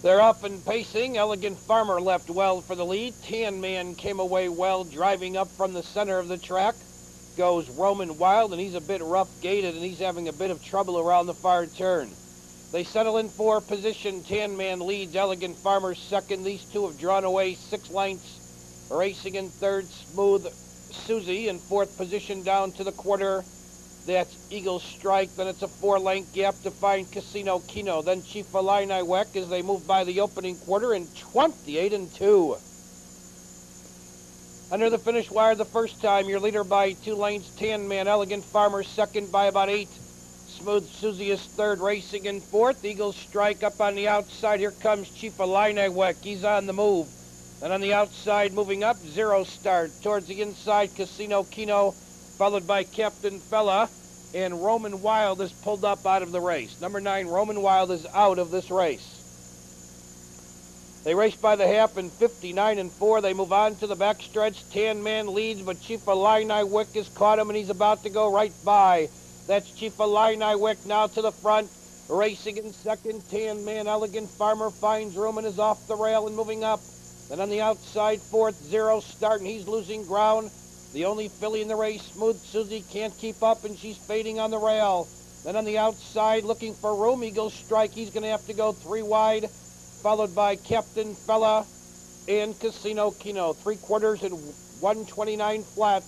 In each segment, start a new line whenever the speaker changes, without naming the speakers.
They're up and pacing. Elegant Farmer left well for the lead. Tan Man came away well, driving up from the center of the track. Goes Roman Wild, and he's a bit rough gated, and he's having a bit of trouble around the far turn. They settle in for position. Tan Man leads. Elegant Farmer second. These two have drawn away six lengths. Racing in third, Smooth Susie in fourth position down to the quarter. That's Eagle Strike. Then it's a four-length gap to find Casino Keno. Then Chief Illini Weck as they move by the opening quarter in 28 and 2. Under the finish wire the first time, your leader by two lanes, Tan Man. Elegant Farmer second by about eight. Smooth Susie is third, racing in fourth. Eagle Strike up on the outside. Here comes Chief Illini Weck. He's on the move. And on the outside, moving up, Zero Start. Towards the inside, Casino Keno, followed by Captain Fella and Roman Wild is pulled up out of the race. Number nine, Roman Wild is out of this race. They race by the half in 59 and 4. They move on to the backstretch. Tan Man leads, but Chief Illini Wick has caught him, and he's about to go right by. That's Chief Illini Wick now to the front. Racing in second, Tan Man Elegant Farmer finds room and is off the rail and moving up. Then on the outside, fourth, Zero Start, and he's losing ground. The only filly in the race, Smooth Susie, can't keep up, and she's fading on the rail. Then on the outside, looking for room, Eagle Strike. He's going to have to go three wide, followed by Captain Fella and Casino Keno. Three quarters and 129 flat.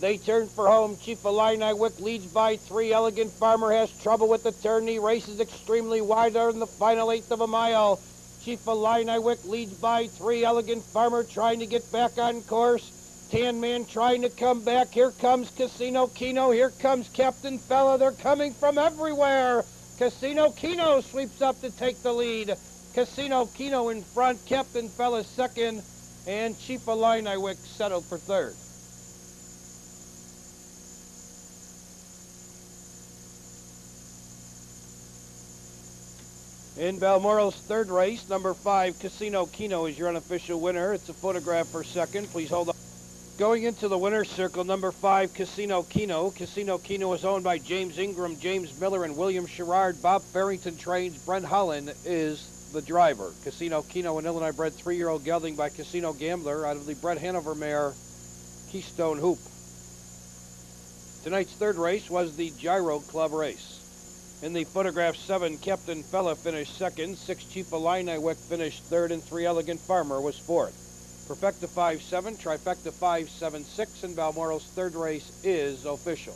They turn for home. Chief Illini Wick leads by three. Elegant Farmer has trouble with the turn. He races extremely wide in the final eighth of a mile. Chief Illini Wick leads by three. Elegant Farmer trying to get back on course. Tan Man trying to come back. Here comes Casino Keno. Here comes Captain Fella. They're coming from everywhere. Casino Keno sweeps up to take the lead. Casino Keno in front. Captain Fella second. And Chief Illini Wick settled for third. In Balmoral's third race, number five, Casino Keno is your unofficial winner. It's a photograph for second. Please hold on. Going into the winner's circle, number five, Casino Keno. Casino Keno is owned by James Ingram, James Miller, and William Sherrard. Bob Farrington trains. Brent Holland is the driver. Casino Keno, an Illinois bred three-year-old gelding by Casino Gambler out of the Brett Hanover mare Keystone Hoop. Tonight's third race was the Gyro Club race. In the photograph seven, Captain Fella finished second, six Chief Illini Wick finished third, and three Elegant Farmer was fourth. Perfecta 5-7, Trifecta 5-7-6, and Balmoral's third race is official.